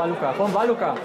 Vai, o carro? Vai, vale carro?